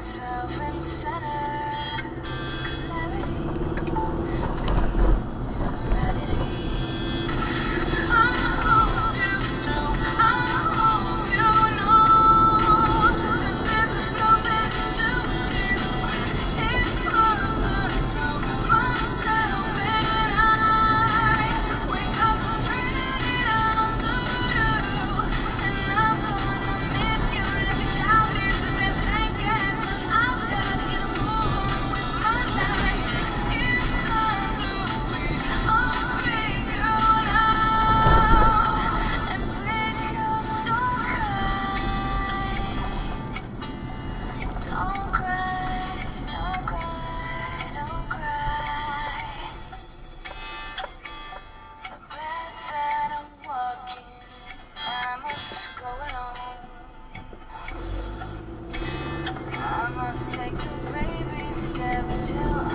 myself in center. still